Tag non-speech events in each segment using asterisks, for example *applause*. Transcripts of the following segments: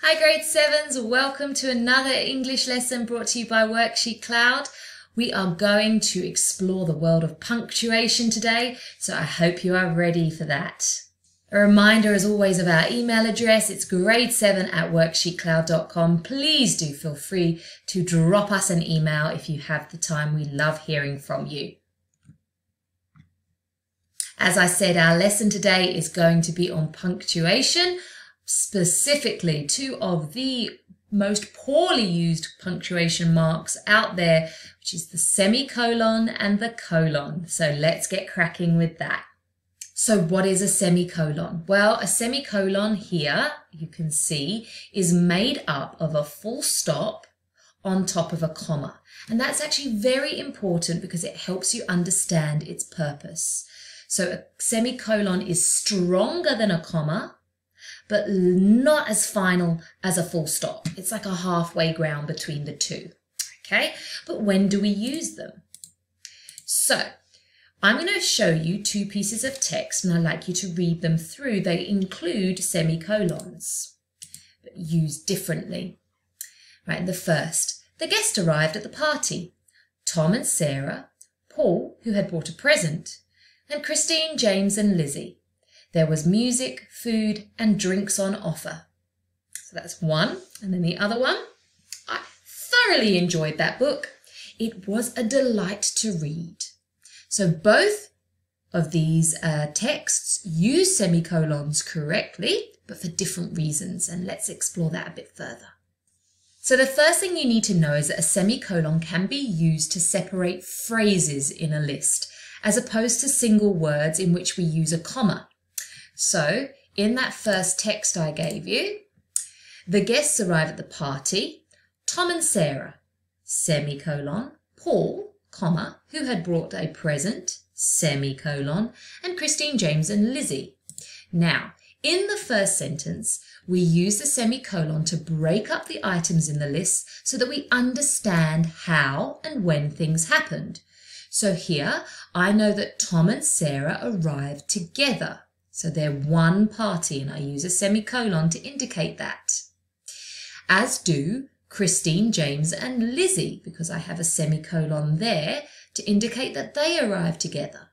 Hi grade 7s, welcome to another English lesson brought to you by Worksheet Cloud. We are going to explore the world of punctuation today, so I hope you are ready for that. A reminder as always of our email address, it's grade7 at worksheetcloud.com. Please do feel free to drop us an email if you have the time. We love hearing from you. As I said, our lesson today is going to be on punctuation specifically two of the most poorly used punctuation marks out there, which is the semicolon and the colon. So let's get cracking with that. So what is a semicolon? Well, a semicolon here, you can see, is made up of a full stop on top of a comma. And that's actually very important because it helps you understand its purpose. So a semicolon is stronger than a comma but not as final as a full stop. It's like a halfway ground between the two. Okay, but when do we use them? So I'm going to show you two pieces of text and I'd like you to read them through. They include semicolons, but used differently. Right, the first, the guest arrived at the party. Tom and Sarah, Paul, who had brought a present, and Christine, James and Lizzie. There was music, food, and drinks on offer. So that's one. And then the other one, I thoroughly enjoyed that book. It was a delight to read. So both of these uh, texts use semicolons correctly, but for different reasons. And let's explore that a bit further. So the first thing you need to know is that a semicolon can be used to separate phrases in a list, as opposed to single words in which we use a comma. So in that first text I gave you, the guests arrive at the party, Tom and Sarah, semicolon, Paul, comma, who had brought a present, semicolon, and Christine, James and Lizzie. Now, in the first sentence, we use the semicolon to break up the items in the list so that we understand how and when things happened. So here, I know that Tom and Sarah arrived together. So they're one party, and I use a semicolon to indicate that. As do Christine, James, and Lizzie, because I have a semicolon there to indicate that they arrived together.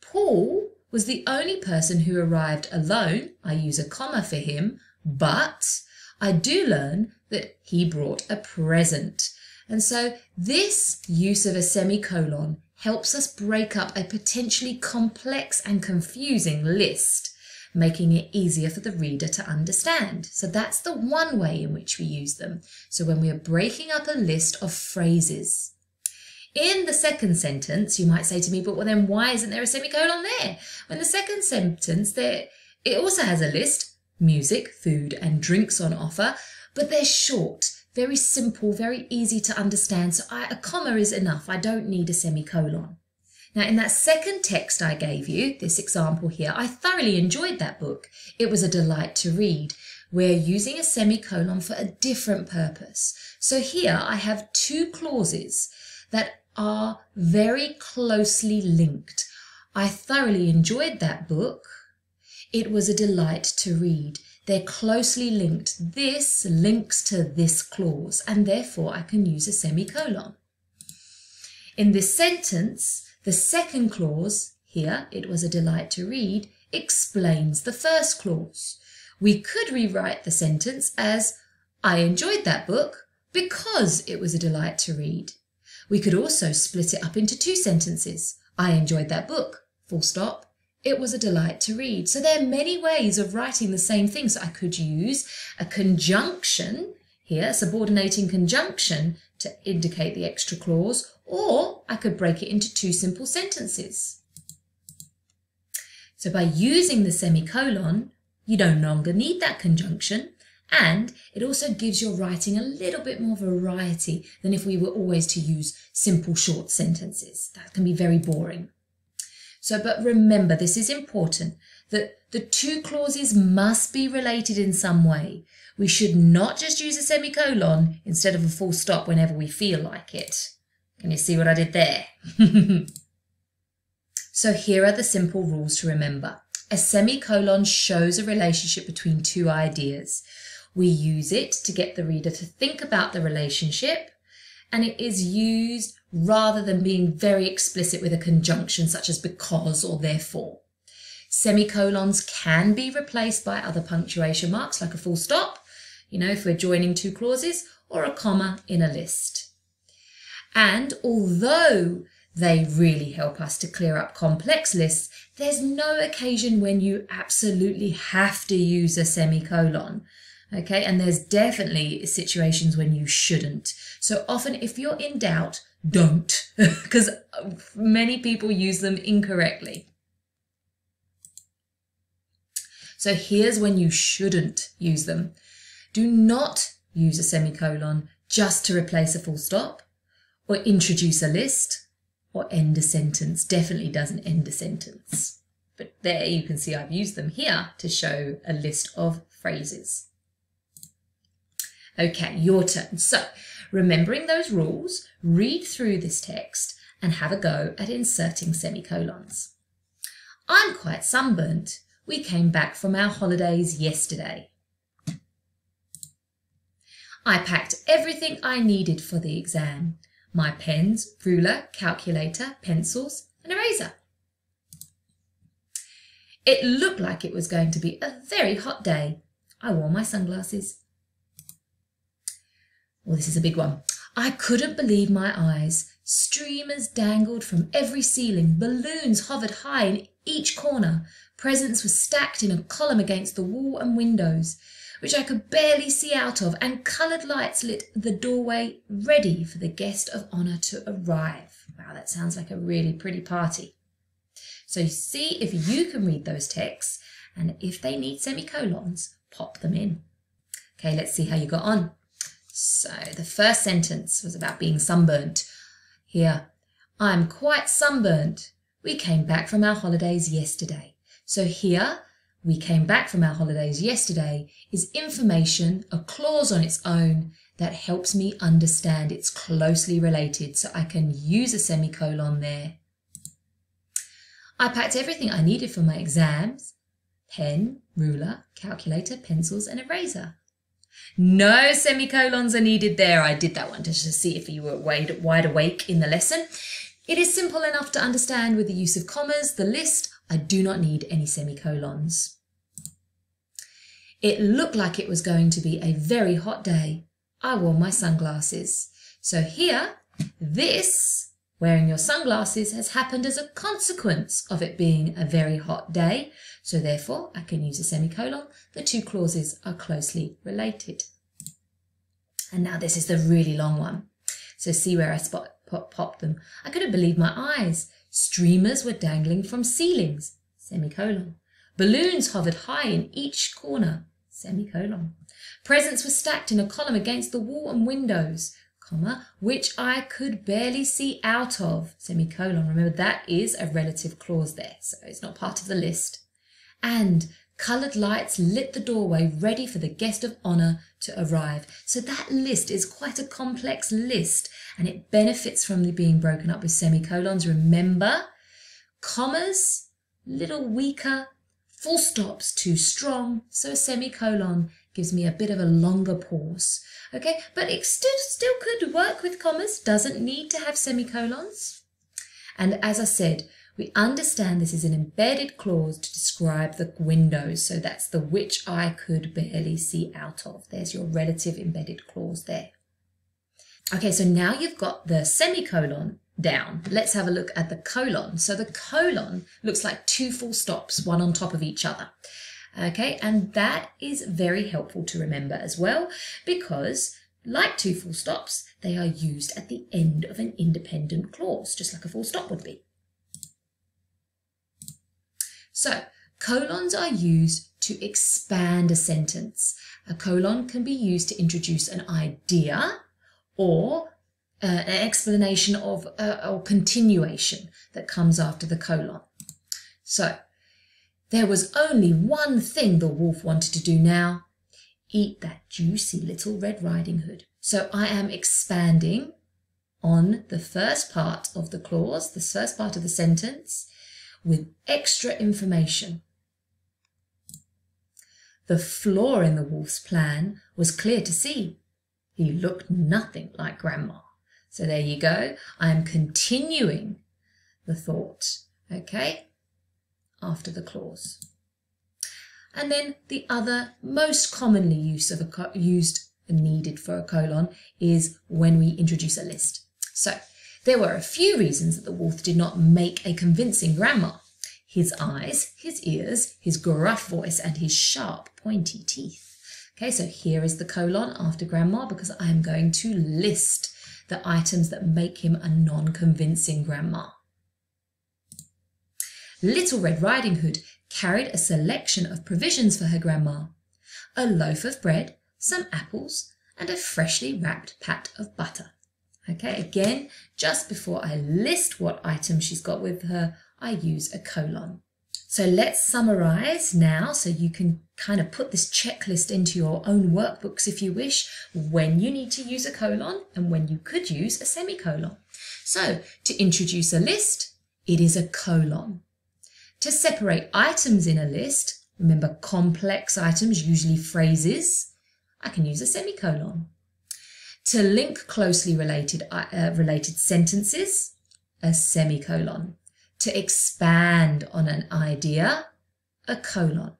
Paul was the only person who arrived alone. I use a comma for him, but I do learn that he brought a present. And so this use of a semicolon helps us break up a potentially complex and confusing list, making it easier for the reader to understand. So that's the one way in which we use them. So when we are breaking up a list of phrases. In the second sentence, you might say to me, but well, then why isn't there a semicolon there? When the second sentence, there it also has a list, music, food, and drinks on offer, but they're short very simple, very easy to understand. So I, a comma is enough. I don't need a semicolon. Now, in that second text I gave you, this example here, I thoroughly enjoyed that book. It was a delight to read. We're using a semicolon for a different purpose. So here I have two clauses that are very closely linked. I thoroughly enjoyed that book. It was a delight to read. They're closely linked. This links to this clause, and therefore I can use a semicolon. In this sentence, the second clause, here, it was a delight to read, explains the first clause. We could rewrite the sentence as, I enjoyed that book because it was a delight to read. We could also split it up into two sentences. I enjoyed that book, full stop, it was a delight to read. So there are many ways of writing the same thing. So I could use a conjunction here, a subordinating conjunction to indicate the extra clause, or I could break it into two simple sentences. So by using the semicolon, you no longer need that conjunction, and it also gives your writing a little bit more variety than if we were always to use simple short sentences. That can be very boring. So, but remember, this is important that the two clauses must be related in some way. We should not just use a semicolon instead of a full stop whenever we feel like it. Can you see what I did there? *laughs* so here are the simple rules to remember. A semicolon shows a relationship between two ideas. We use it to get the reader to think about the relationship, and it is used rather than being very explicit with a conjunction such as because or therefore. Semicolons can be replaced by other punctuation marks like a full stop, you know, if we're joining two clauses, or a comma in a list. And although they really help us to clear up complex lists, there's no occasion when you absolutely have to use a semicolon. Okay, and there's definitely situations when you shouldn't. So often, if you're in doubt, don't, *laughs* because many people use them incorrectly. So here's when you shouldn't use them. Do not use a semicolon just to replace a full stop or introduce a list or end a sentence. Definitely doesn't end a sentence. But there you can see I've used them here to show a list of phrases. Okay, your turn. So, remembering those rules, read through this text and have a go at inserting semicolons. I'm quite sunburnt. We came back from our holidays yesterday. I packed everything I needed for the exam. My pens, ruler, calculator, pencils, and eraser. It looked like it was going to be a very hot day. I wore my sunglasses. Well, this is a big one. I couldn't believe my eyes. Streamers dangled from every ceiling, balloons hovered high in each corner, presents were stacked in a column against the wall and windows which I could barely see out of, and coloured lights lit the doorway ready for the guest of honour to arrive. Wow, that sounds like a really pretty party. So see if you can read those texts, and if they need semicolons, pop them in. Okay, let's see how you got on. So the first sentence was about being sunburnt. Here, I'm quite sunburnt. We came back from our holidays yesterday. So here, we came back from our holidays yesterday is information, a clause on its own that helps me understand it's closely related so I can use a semicolon there. I packed everything I needed for my exams, pen, ruler, calculator, pencils and eraser. No semicolons are needed there. I did that one just to see if you were wide, wide awake in the lesson. It is simple enough to understand with the use of commas, the list, I do not need any semicolons. It looked like it was going to be a very hot day. I wore my sunglasses. So here, this, wearing your sunglasses, has happened as a consequence of it being a very hot day. So therefore, I can use a semicolon. The two clauses are closely related. And now this is the really long one. So see where I spot, pop, pop them. I couldn't believe my eyes. Streamers were dangling from ceilings, semicolon. Balloons hovered high in each corner, semicolon. Presents were stacked in a column against the wall and windows, comma, which I could barely see out of, semicolon. Remember, that is a relative clause there, so it's not part of the list. And coloured lights lit the doorway ready for the guest of honour to arrive. So that list is quite a complex list and it benefits from the being broken up with semicolons. Remember, commas, little weaker, full stops too strong, so a semicolon gives me a bit of a longer pause. Okay, but it still, still could work with commas, doesn't need to have semicolons. And as I said, we understand this is an embedded clause to describe the windows. So that's the which I could barely see out of. There's your relative embedded clause there. Okay, so now you've got the semicolon down. Let's have a look at the colon. So the colon looks like two full stops, one on top of each other. Okay, and that is very helpful to remember as well because like two full stops, they are used at the end of an independent clause, just like a full stop would be. So colons are used to expand a sentence. A colon can be used to introduce an idea or uh, an explanation of uh, or continuation that comes after the colon. So, there was only one thing the wolf wanted to do now eat that juicy little Red Riding Hood. So, I am expanding on the first part of the clause, the first part of the sentence, with extra information. The flaw in the wolf's plan was clear to see. He looked nothing like Grandma. So there you go. I am continuing the thought, okay, after the clause. And then the other most commonly used of a used and needed for a colon is when we introduce a list. So there were a few reasons that the wolf did not make a convincing grandma. His eyes, his ears, his gruff voice, and his sharp, pointy teeth. Okay, so here is the colon after grandma because I am going to list the items that make him a non-convincing grandma. Little Red Riding Hood carried a selection of provisions for her grandma. A loaf of bread, some apples, and a freshly wrapped pat of butter. Okay, again, just before I list what item she's got with her, I use a colon. So let's summarize now so you can kind of put this checklist into your own workbooks if you wish, when you need to use a colon and when you could use a semicolon. So to introduce a list, it is a colon. To separate items in a list, remember complex items, usually phrases, I can use a semicolon. To link closely related, uh, related sentences, a semicolon. To expand on an idea, a colon.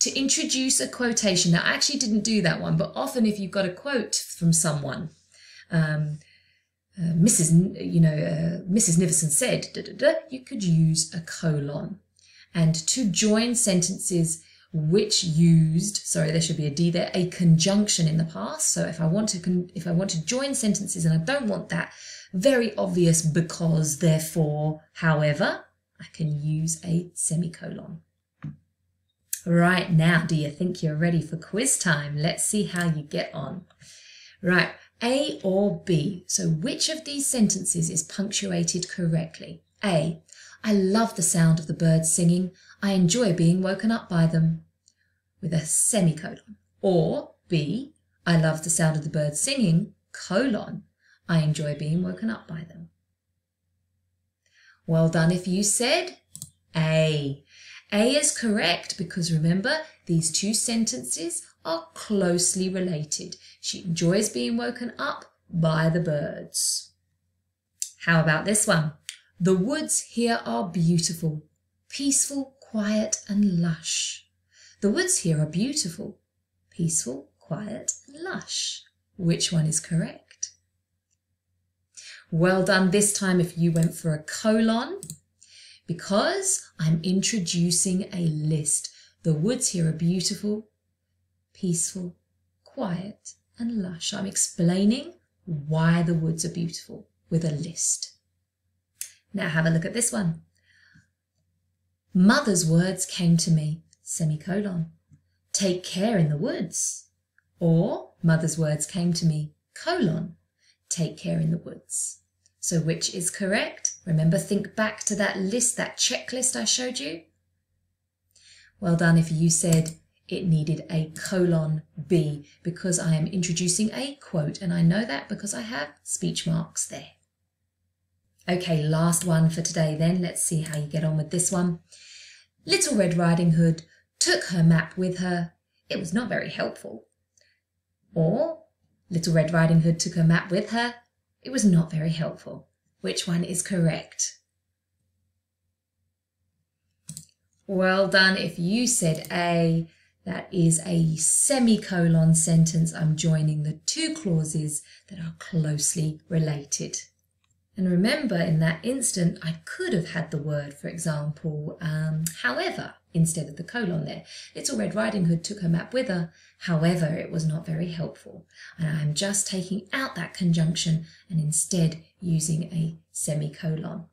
To introduce a quotation. Now, I actually didn't do that one, but often if you've got a quote from someone, um, uh, Mrs. you know, uh, Mrs. Niverson said, you could use a colon. And to join sentences which used sorry there should be a d there a conjunction in the past. So if i want to if i want to join sentences and i don't want that very obvious because therefore however i can use a semicolon. Right now do you think you're ready for quiz time. Let's see how you get on. Right a or b? So which of these sentences is punctuated correctly? A I love the sound of the birds singing. I enjoy being woken up by them. With a semicolon. Or B. I love the sound of the birds singing, colon. I enjoy being woken up by them. Well done if you said A. A is correct because remember, these two sentences are closely related. She enjoys being woken up by the birds. How about this one? The woods here are beautiful, peaceful, quiet, and lush. The woods here are beautiful, peaceful, quiet, and lush. Which one is correct? Well done this time if you went for a colon, because I'm introducing a list. The woods here are beautiful, peaceful, quiet, and lush. I'm explaining why the woods are beautiful with a list. Now have a look at this one. Mother's words came to me, semicolon. Take care in the woods. Or mother's words came to me, colon. Take care in the woods. So which is correct? Remember, think back to that list, that checklist I showed you. Well done if you said it needed a colon B because I am introducing a quote and I know that because I have speech marks there. Okay, last one for today then. Let's see how you get on with this one. Little Red Riding Hood took her map with her. It was not very helpful. Or Little Red Riding Hood took her map with her. It was not very helpful. Which one is correct? Well done if you said A. That is a semicolon sentence. I'm joining the two clauses that are closely related. And remember, in that instant, I could have had the word, for example, um, however, instead of the colon there. Little Red Riding Hood took her map with her. However, it was not very helpful. And I am just taking out that conjunction and instead using a semicolon.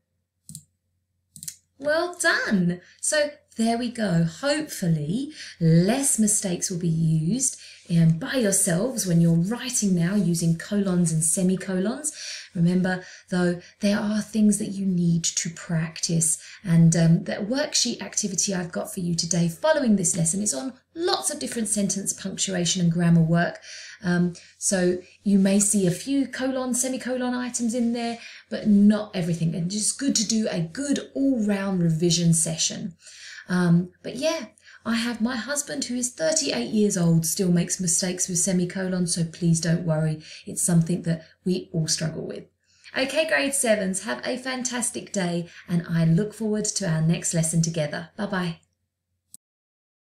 Well done. So there we go. Hopefully, less mistakes will be used and by yourselves when you're writing now using colons and semicolons. Remember, though, there are things that you need to practice. And um, that worksheet activity I've got for you today following this lesson is on lots of different sentence punctuation and grammar work. Um, so you may see a few colon, semicolon items in there, but not everything. And it's good to do a good all round revision session. Um, but yeah, I have my husband who is 38 years old still makes mistakes with semicolons, so please don't worry. It's something that we all struggle with. Okay, grade sevens, have a fantastic day, and I look forward to our next lesson together. Bye bye.